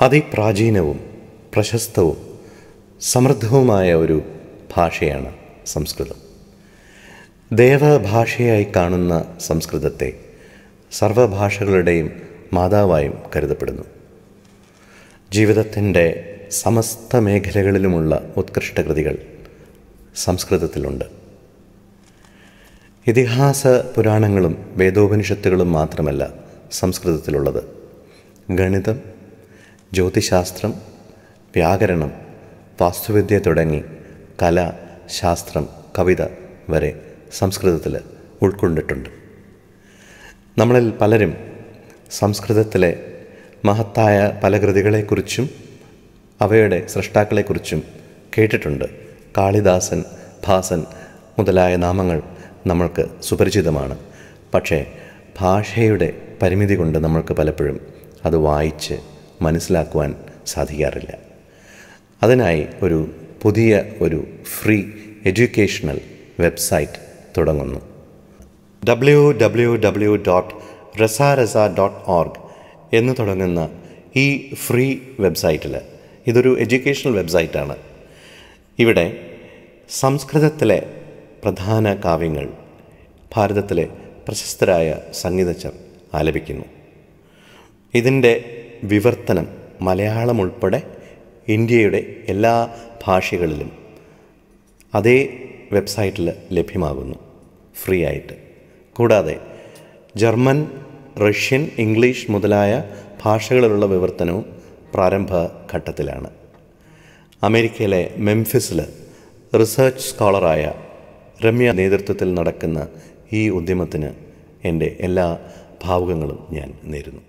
അതിപ്രാചീനവും പ്രശസ്തവും സമൃദ്ധവുമായ ഒരു ഭാഷയാണ് സംസ്കൃതം. ദേവഭാഷയായി കാണുന്ന സംസ്കൃതത്തെ സർവഭാഷകളുടെയും മാതാവായും കരുതപ്പെടുന്നു. ജീവിതത്തിന്റെ സമസ്ത മേഖലകളിലുമുള്ള ഉത്കൃഷ്ടകൃതികൾ സംസ്കൃതത്തിലുണ്ട്. ഇതിഹാസ പുരാണങ്ങളും വേദോപനിഷത്തുകളും മാത്രമല്ല സംസ്കൃതത്തിലുള്ളത്. ഗണിതം ജ്യോതിശാസ്ത്രം വ്യാകരണം വാസ്തുവിദ്യ തുടങ്ങി കല ശാസ്ത്രം കവിത വരെ സംസ്കൃതത്തിൽ ഉൾക്കൊണ്ടിട്ടുണ്ട്. നമ്മളിൽ പലരും സംസ്കൃതത്തിലെ മഹത്തായ പല കൃതികളെക്കുറിച്ചും അവയുടെ സൃഷ്ടാക്കളെക്കുറിച്ചും കേട്ടിട്ടുണ്ട്. കാളിദാസൻ ഭാസൻ മുതലായ നാമങ്ങൾ നമ്മൾക്ക് സുപരിചിതമാണ്. പക്ഷേ ഭാഷയുടെ പരിമിതി കൊണ്ട് നമ്മൾക്ക് പലപ്പോഴും അത് വായിച്ച് മനസ്സിലാക്കുവാൻ സാധിക്കാറില്ല. അതിനായി ഒരു പുതിയ ഒരു ഫ്രീ എഡ്യൂക്കേഷണൽ വെബ്സൈറ്റ് തുടങ്ങുന്നു. W W W dot റസാരസ dot org എന്ന് തുടങ്ങുന്ന ഈ ഫ്രീ വെബ്സൈറ്റിൽ ഇതൊരു എഡ്യൂക്കേഷണൽ വെബ്സൈറ്റാണ്. ഇവിടെ സംസ്കൃതത്തിലെ പ്രധാന കാവ്യങ്ങൾ ഭാരതത്തിലെ പ്രശസ്തരായ സംഗീതജ്ഞർ ആലപിക്കുന്നു. ഇതിന്റെ വിവർത്തനം മലയാളം ഉൾപ്പെടെ ഇന്ത്യയുടെ എല്ലാ ഭാഷകളിലും അതേ വെബ്സൈറ്റിൽ ലഭ്യമാകുന്നു ഫ്രീ ആയിട്ട്. കൂടാതെ ജർമ്മൻ റഷ്യൻ ഇംഗ്ലീഷ് മുതലായ ഭാഷകളിലുള്ള വിവർത്തനവും പ്രാരംഭ ഘട്ടത്തിലാണ്. അമേരിക്കയിലെ മെംഫിസിൽ റിസർച്ച് സ്കോളറായ രമ്യ നേതൃത്വത്തിൽ നടക്കുന്ന ഈ ഉദ്യമത്തിന് എന്റെ എല്ലാ ഭാവുകങ്ങളും ഞാൻ നേരുന്നു.